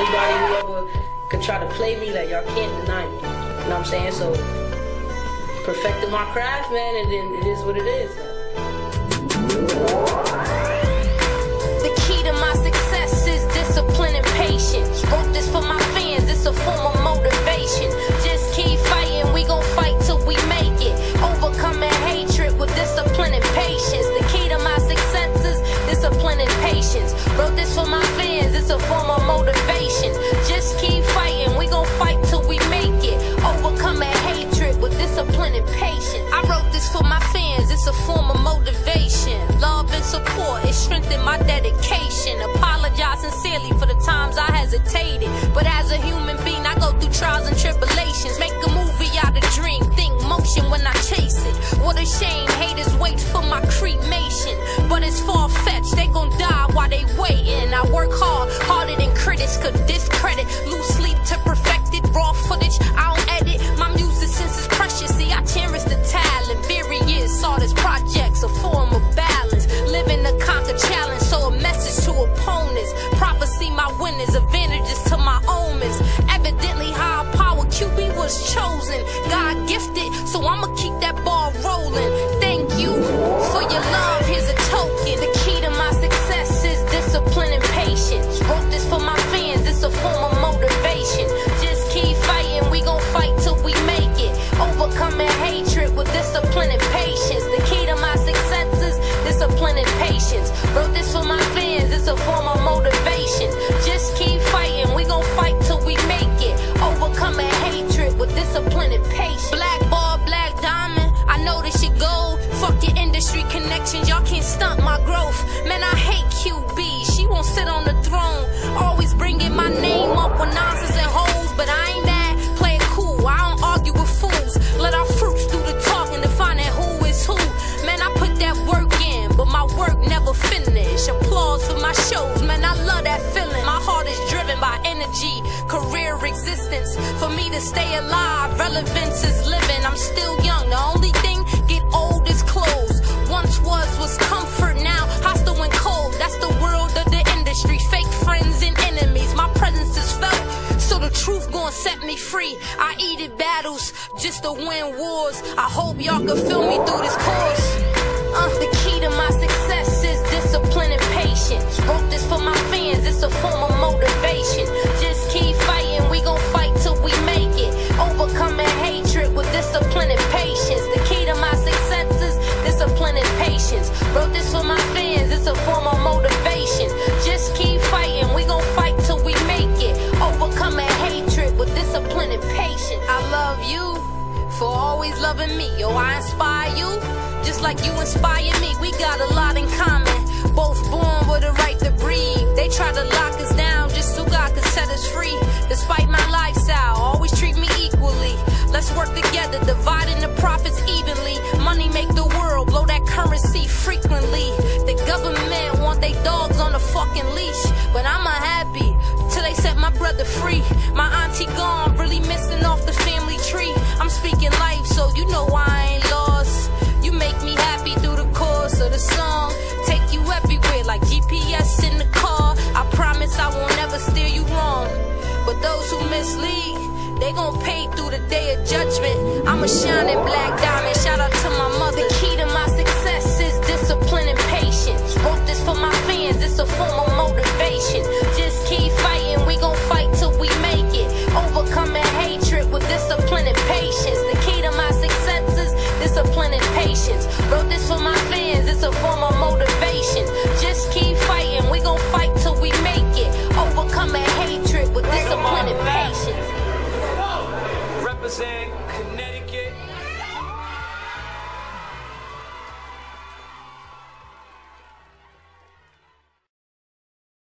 anybody who ever could try to play me, like y'all can't deny me. You know what I'm saying? So perfected my craft, man, and then it is what it is. The key to my success is discipline and patience. Wrote this for my fans, it's a form of motivation. Just keep fighting, we gon' fight till we make it. Overcoming hatred with discipline and patience. The key to my success is discipline and patience. Wrote this my dedication. Apologize sincerely for the times I hesitated. But as a human being, I go through trials and tribulations. Make and. Black ball, black diamond, I know this shit gold. Fuck your industry connections, y'all can't stunt my growth. Man, I hate QB, she won't sit on the throne. Always bringing my name up with nonsense and hoes, but I ain't that. Play it cool, I don't argue with fools. Let our fruits do the talking to find out who is who. Man, I put that work in, but my work never finish. Applause for my shows, man, I love that feeling. My heart is driven by energy, career existence. For me to stay alive, relevance is living. I'm still young, the only thing get old is clothes. Once was was comfort, now hostile and cold. That's the world of the industry. Fake friends and enemies. My presence is felt, so the truth gon' set me free. I eat it battles just to win wars. I hope y'all can feel me through this course. Uh, always loving me. Yo, I inspire you just like you inspire me. We got a lot in common. Both born with a right to breathe. Who mislead, they gon' pay through the day of judgment. I'm a shining black diamond. Shout out to my mother. The key to my success